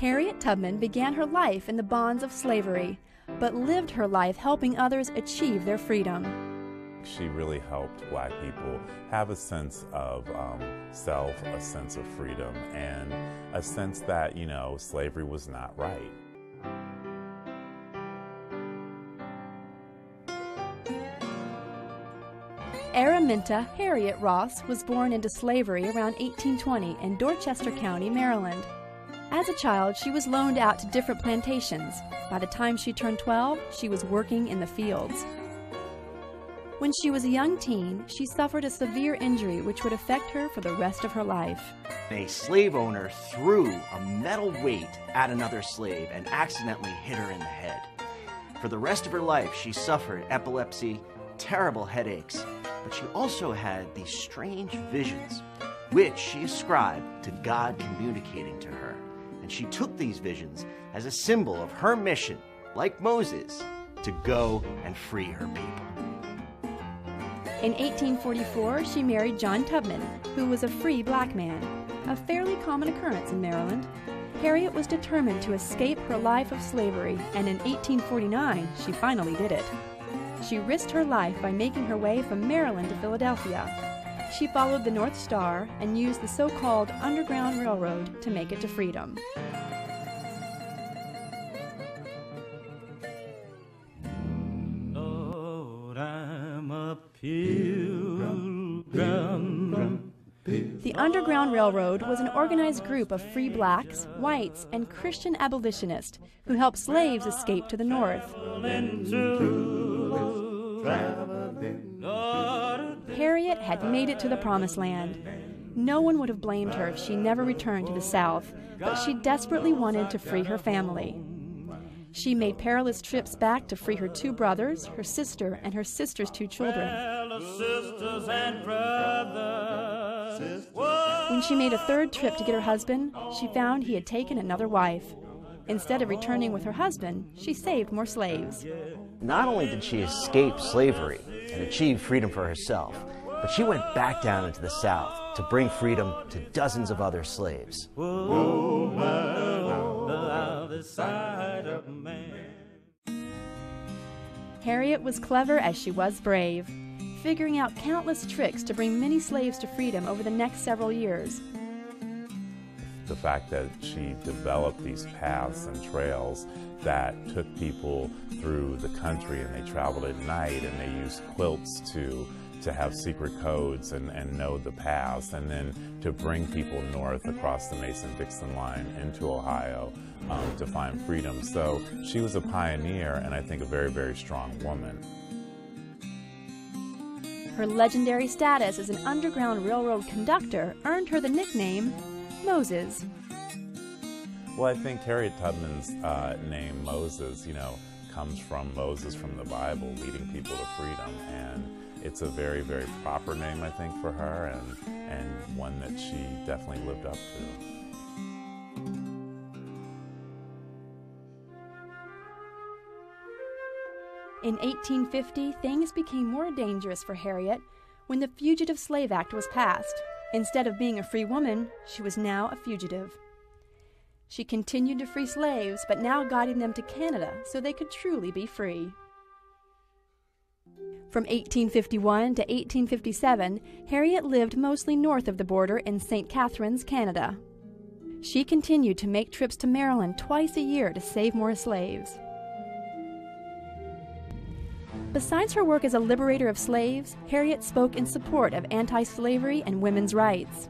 Harriet Tubman began her life in the bonds of slavery, but lived her life helping others achieve their freedom. She really helped black people have a sense of um, self, a sense of freedom, and a sense that, you know, slavery was not right. Araminta Harriet Ross was born into slavery around 1820 in Dorchester County, Maryland. As a child, she was loaned out to different plantations. By the time she turned 12, she was working in the fields. When she was a young teen, she suffered a severe injury which would affect her for the rest of her life. A slave owner threw a metal weight at another slave and accidentally hit her in the head. For the rest of her life, she suffered epilepsy, terrible headaches, but she also had these strange visions, which she ascribed to God communicating to her. And she took these visions as a symbol of her mission, like Moses, to go and free her people. In 1844, she married John Tubman, who was a free black man, a fairly common occurrence in Maryland. Harriet was determined to escape her life of slavery, and in 1849, she finally did it. She risked her life by making her way from Maryland to Philadelphia. She followed the North Star and used the so called Underground Railroad to make it to freedom. Lord, I'm a pilgrim. The Underground Railroad was an organized group of free blacks, whites, and Christian abolitionists who helped slaves escape to the North. Harriet had made it to the Promised Land. No one would have blamed her if she never returned to the South, but she desperately wanted to free her family. She made perilous trips back to free her two brothers, her sister, and her sister's two children. When she made a third trip to get her husband, she found he had taken another wife. Instead of returning with her husband, she saved more slaves. Not only did she escape slavery and achieve freedom for herself, but she went back down into the South to bring freedom to dozens of other slaves. Harriet was clever as she was brave, figuring out countless tricks to bring many slaves to freedom over the next several years. The fact that she developed these paths and trails that took people through the country and they traveled at night and they used quilts to to have secret codes and, and know the paths and then to bring people north across the Mason-Dixon line into Ohio um, to find freedom. So she was a pioneer and I think a very, very strong woman. Her legendary status as an Underground Railroad conductor earned her the nickname Moses. Well, I think Harriet Tubman's uh, name, Moses, you know, comes from Moses from the Bible, leading people to freedom. And it's a very, very proper name, I think, for her, and, and one that she definitely lived up to. In 1850, things became more dangerous for Harriet when the Fugitive Slave Act was passed. Instead of being a free woman, she was now a fugitive. She continued to free slaves, but now guiding them to Canada so they could truly be free. From 1851 to 1857, Harriet lived mostly north of the border in St. Catharines, Canada. She continued to make trips to Maryland twice a year to save more slaves. Besides her work as a liberator of slaves, Harriet spoke in support of anti slavery and women's rights.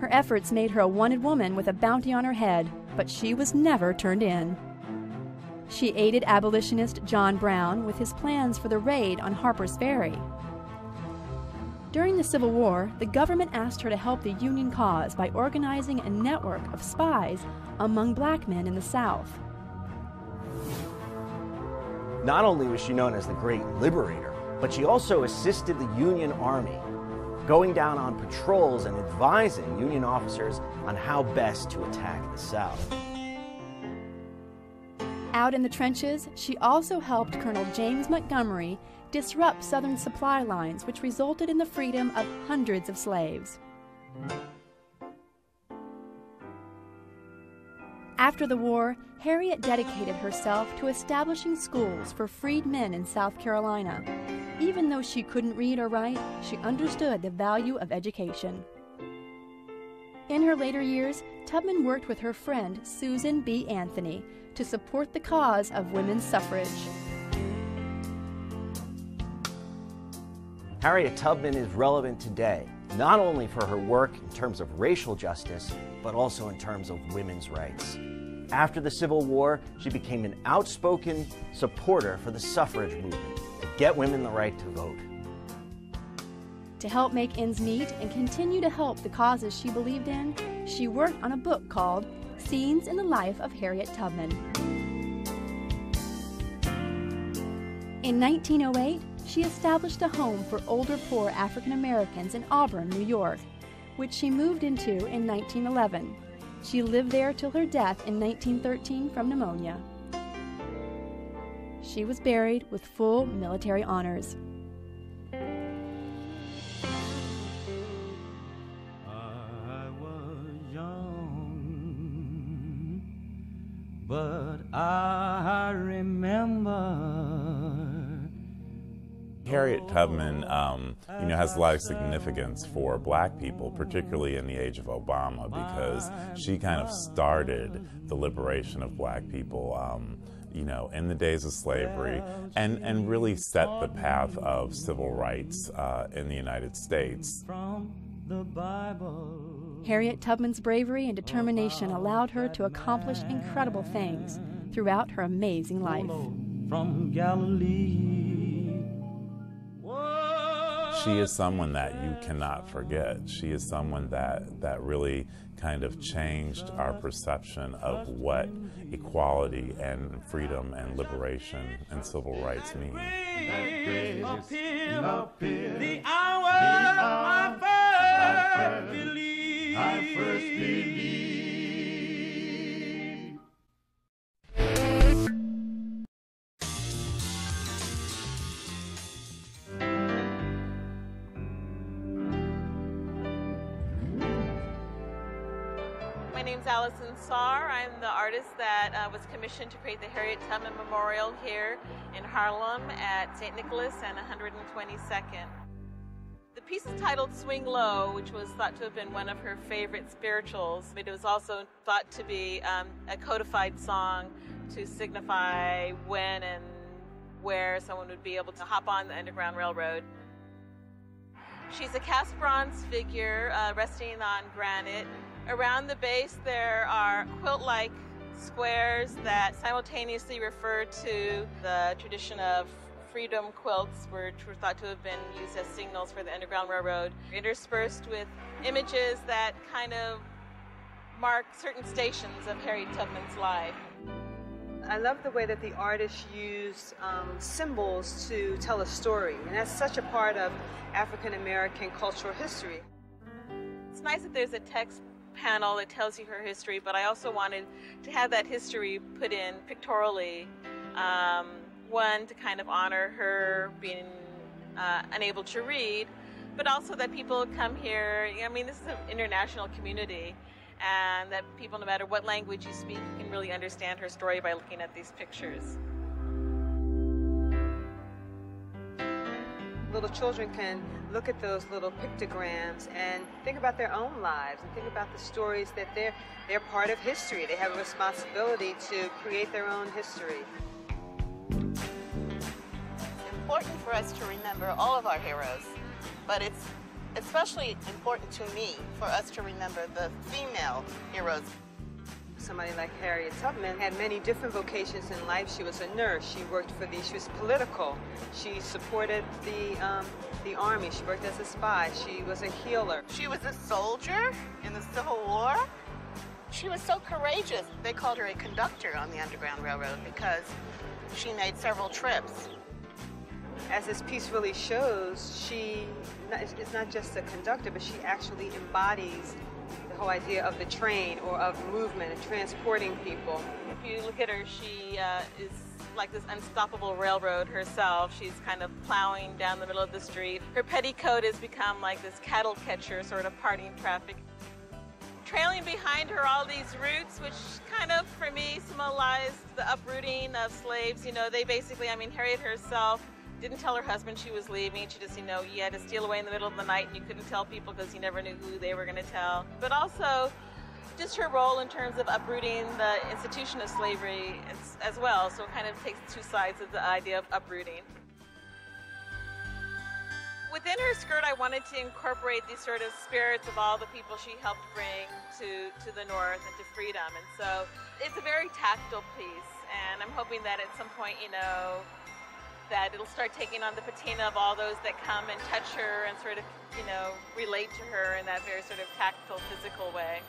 Her efforts made her a wanted woman with a bounty on her head, but she was never turned in. She aided abolitionist John Brown with his plans for the raid on Harper's Ferry. During the Civil War, the government asked her to help the Union cause by organizing a network of spies among black men in the South. Not only was she known as the Great Liberator, but she also assisted the Union Army, going down on patrols and advising Union officers on how best to attack the South. Out in the trenches, she also helped Colonel James Montgomery disrupt Southern supply lines, which resulted in the freedom of hundreds of slaves. After the war, Harriet dedicated herself to establishing schools for freed men in South Carolina. Even though she couldn't read or write, she understood the value of education. In her later years, Tubman worked with her friend Susan B. Anthony to support the cause of women's suffrage. Harriet Tubman is relevant today, not only for her work in terms of racial justice, but also in terms of women's rights. After the Civil War, she became an outspoken supporter for the suffrage movement to get women the right to vote. To help make ends meet and continue to help the causes she believed in, she worked on a book called Scenes in the Life of Harriet Tubman. In 1908, she established a home for older poor African Americans in Auburn, New York, which she moved into in 1911. She lived there till her death in 1913 from pneumonia. She was buried with full military honors. But I remember. Harriet Tubman, um, you know, has a lot of significance for black people, particularly in the age of Obama, because she kind of started the liberation of black people, um, you know, in the days of slavery, and, and really set the path of civil rights uh, in the United States. From the Bible. Harriet Tubman's bravery and determination allowed her to accomplish incredible things throughout her amazing life. From Galilee. She is someone that you cannot forget. She is someone that, that really kind of changed our perception of what equality and freedom and liberation and civil rights mean. The hour I first believed. I first believed. My name's Alison Saar. I'm the artist that uh, was commissioned to create the Harriet Tubman Memorial here in Harlem at St. Nicholas and 122nd. The piece is titled Swing Low, which was thought to have been one of her favorite spirituals. But it was also thought to be um, a codified song to signify when and where someone would be able to hop on the Underground Railroad. She's a cast bronze figure uh, resting on granite. Around the base, there are quilt like squares that simultaneously refer to the tradition of freedom quilts, which were thought to have been used as signals for the Underground Railroad, interspersed with images that kind of mark certain stations of Harriet Tubman's life. I love the way that the artist used um, symbols to tell a story, and that's such a part of African American cultural history. It's nice that there's a text panel that tells you her history, but I also wanted to have that history put in pictorially. Um, one, to kind of honor her being uh, unable to read, but also that people come here. I mean, this is an international community, and that people, no matter what language you speak, can really understand her story by looking at these pictures. Little children can look at those little pictograms and think about their own lives and think about the stories that they're they're part of history. They have a responsibility to create their own history. It's important for us to remember all of our heroes, but it's especially important to me for us to remember the female heroes. Somebody like Harriet Tubman had many different vocations in life. She was a nurse. She worked for the. She was political. She supported the um, the army. She worked as a spy. She was a healer. She was a soldier in the Civil War. She was so courageous. They called her a conductor on the Underground Railroad because she made several trips. As this piece really shows, she is not just a conductor, but she actually embodies the whole idea of the train or of movement and transporting people. If you look at her, she uh, is like this unstoppable railroad herself. She's kind of plowing down the middle of the street. Her petticoat has become like this cattle catcher sort of parting traffic. trailing behind her all these roots, which kind of, for me, symbolized the uprooting of slaves. You know, they basically, I mean, Harriet herself didn't tell her husband she was leaving. She just, you know, you had to steal away in the middle of the night and you couldn't tell people because you never knew who they were going to tell. But also, just her role in terms of uprooting the institution of slavery as, well. So it kind of takes two sides of the idea of uprooting. Within her skirt, I wanted to incorporate these sort of spirits of all the people she helped bring to, to the North and to freedom. And so it's a very tactile piece. And I'm hoping that at some point, you know, that it'll start taking on the patina of all those that come and touch her and sort of, you know, relate to her in that very sort of tactile, physical way.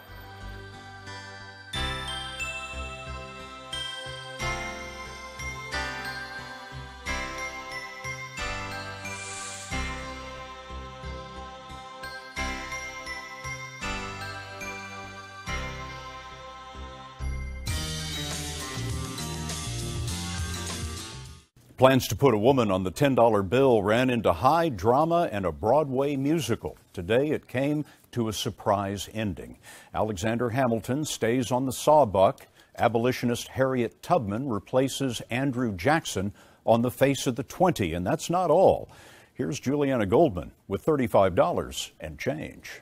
Plans to put a woman on the $10 bill ran into high drama and a Broadway musical. Today it came to a surprise ending. Alexander Hamilton stays on the sawbuck. Abolitionist Harriet Tubman replaces Andrew Jackson on the face of the 20. And that's not all. Here's Julianna Goldman with $35 and change.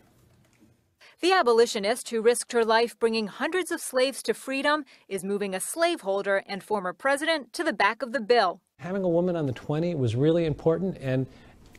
The abolitionist who risked her life bringing hundreds of slaves to freedom is moving a slaveholder and former president to the back of the bill. Having a woman on the 20 was really important, and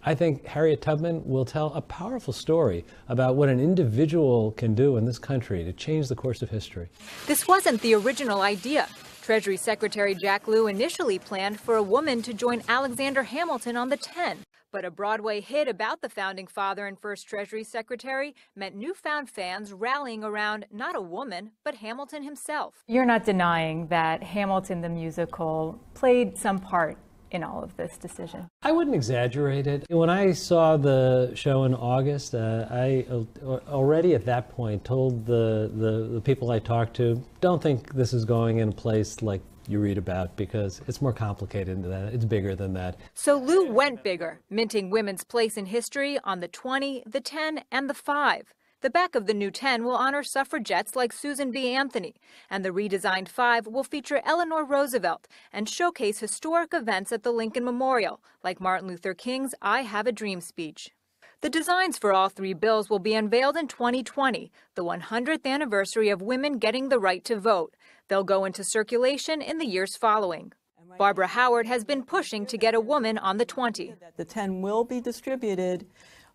I think Harriet Tubman will tell a powerful story about what an individual can do in this country to change the course of history. This wasn't the original idea. Treasury Secretary Jack Lew initially planned for a woman to join Alexander Hamilton on the 10. But a Broadway hit about the founding father and first Treasury Secretary meant newfound fans rallying around not a woman, but Hamilton himself. You're not denying that Hamilton the musical played some part in all of this decision. I wouldn't exaggerate it. When I saw the show in August, uh, I uh, already at that point told the, the, the people I talked to, don't think this is going in a place like you read about because it's more complicated than that. It's bigger than that. So Lew went bigger, minting women's place in history on the 20, the 10, and the 5. The back of the new 10 will honor suffragettes like Susan B. Anthony, and the redesigned 5 will feature Eleanor Roosevelt and showcase historic events at the Lincoln Memorial, like Martin Luther King's I Have a Dream speech. The designs for all three bills will be unveiled in 2020, the 100th anniversary of women getting the right to vote. They'll go into circulation in the years following. Barbara Howard has been pushing to get a woman on the 20. The 10 will be distributed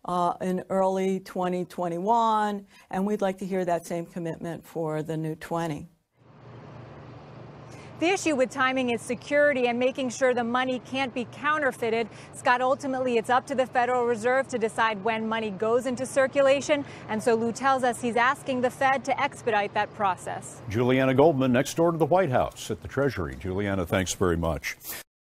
uh, in early 2021, and we'd like to hear that same commitment for the new 20. The issue with timing is security and making sure the money can't be counterfeited. Scott, ultimately, it's up to the Federal Reserve to decide when money goes into circulation. And so Lew tells us he's asking the Fed to expedite that process. Julianna Goldman next door to the White House at the Treasury. Julianna, thanks very much.